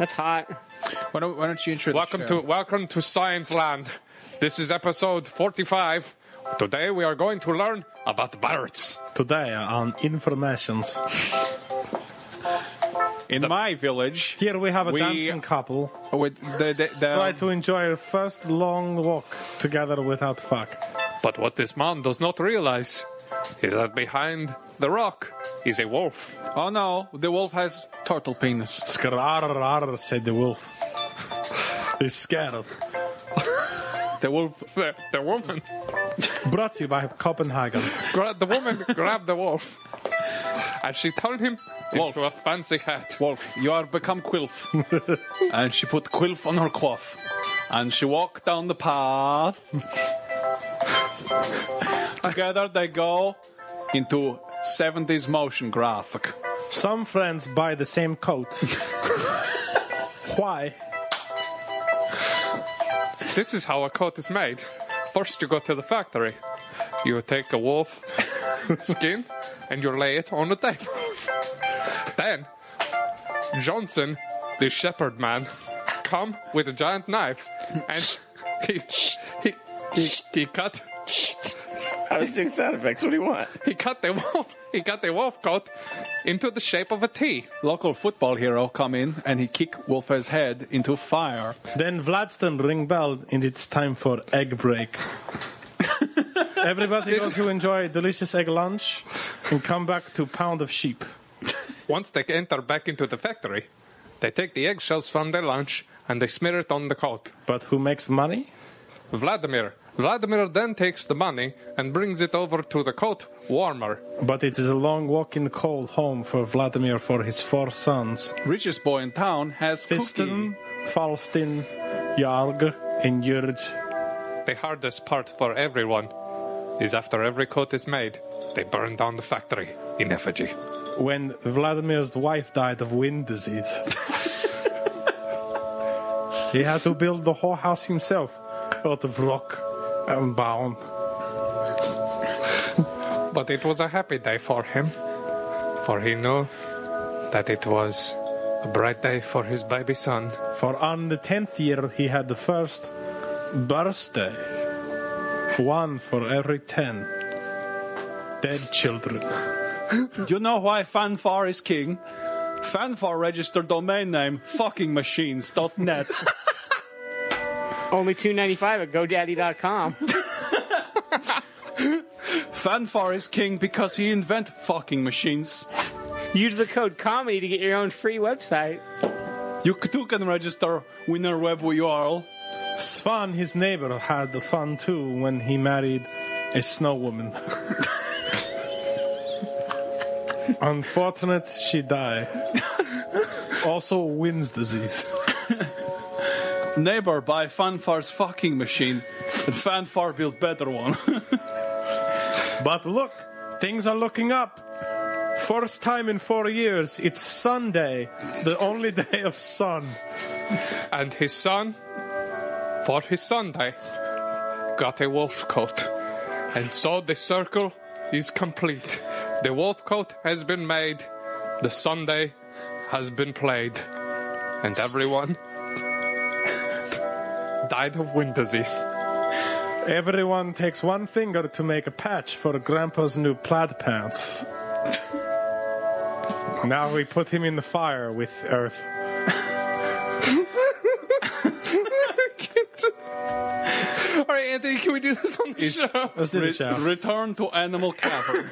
That's hot. Why don't, why don't you intro Welcome the to welcome to Science Land. This is episode 45. Today we are going to learn about birds. Today on Informations. In my village, Here we have a We- dancing couple. with the, the, the Try to enjoy your first long walk together without fuck. But what this man does not realize is that behind the rock is a wolf. oh no, the wolf has turtle penis. Skrarrar, said the wolf. He's scared. The wolf. The, the woman, Brought to you by Copenhagen. gra- the woman grabbed the wolf, and she turned him Wolf. into a fancy hat. Wolf, you are become Quilf. and she put Quilf on her coif. And she walked down the path. Together they go into 70s motion graphic. Some friends buy the same coat. Why? This is how a coat is made. First, you go to the factory. You take a wolf skin and you lay it on the table. Then, Johnson, the shepherd man, come with a giant knife and he he he, he cut I was doing sound effects. What do you want? he cut the wolf he cut the wolf coat into the shape of a T. Local football hero come in and he kick Wolf's head into fire. Then Vladston ring bell and it's time for egg break. Everybody go to enjoy a delicious egg lunch and come back to pound of sheep. Once they enter back into the factory, they take the eggshells from their lunch and they smear it on the coat. But who makes money? Vladimir. Vladimir then takes the money and brings it over to the coat warmer. But it is a long walk in the cold home for Vladimir for his four sons. Richest boy in town has Fisten, cookie. Falstin, Jarg, and Jurj. The hardest part for everyone is after every coat is made, they burn down the factory in effigy. When Vladimir's wife died of wind disease, he had to build the whole house himself out of rock and bone. But it was a happy day for him, for he knew that it was a bright day for his baby son. For on the tenth year, he had the first birthday. One for every ten dead children. Do You know why fanfare is king? Fanfare registered domain name fuckingmachines.net. Only two ninety five at GoDaddy.com. fanfare is king because he invent fucking machines. Use the code comedy to get your own free website. You too can register winner web URL. Svan, his neighbor, had the fun too when he married a snow woman. Unfortunate, she died. Also, wind's disease. Neighbor buy fanfare's fucking machine, and fanfare build better one. But look, things are looking up. First time in four years, it's Sunday, the only day of sun. And his son, for his Sunday, got a wolf coat. And so the circle is complete. The wolf coat has been made, the Sunday has been played, and everyone died of wind disease. Everyone takes one finger to make a patch for Grandpa's new plaid pants. now we put him in the fire with Earth. All right, Anthony, can we do this on the show? Let's do the show. Return to animal cavern.